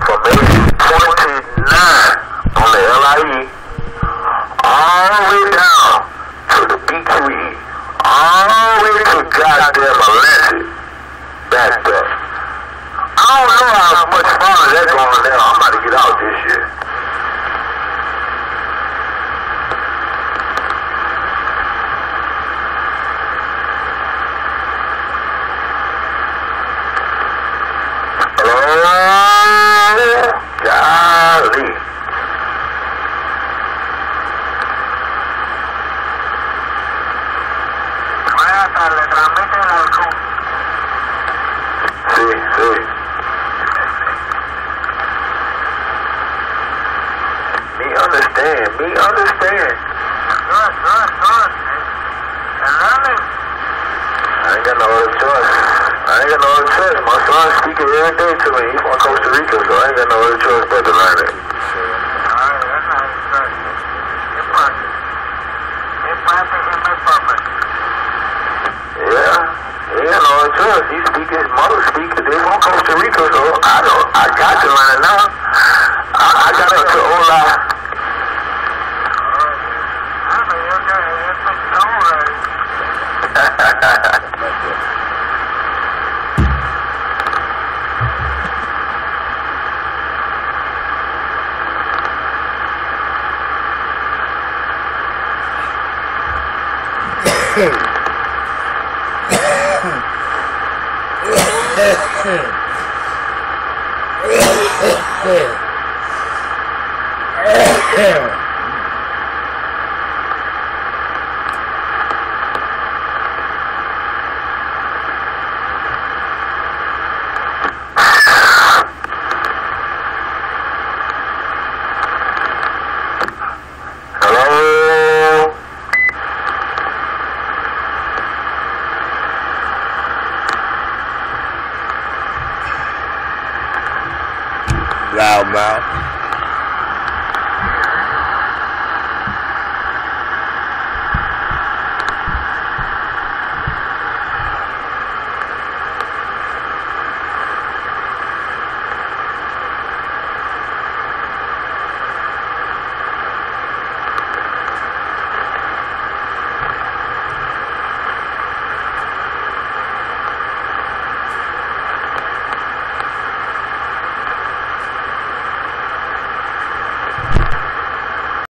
from exit 29 on the LIE all the way down to the BQE, all the way to goddamn Atlantic, backed up. I don't know how much Me understand, me understand. Good, good, good. And. I ain't got no other choice. I ain't got no other choice. My son speaking every day to me. He's from Costa Rica, so I ain't got no other choice but to learn ain't got no. He speak his mother speak. They're from Costa Rica, so I don't. I got to learn it now. I, I got up to Ola. Ah, pero Loud.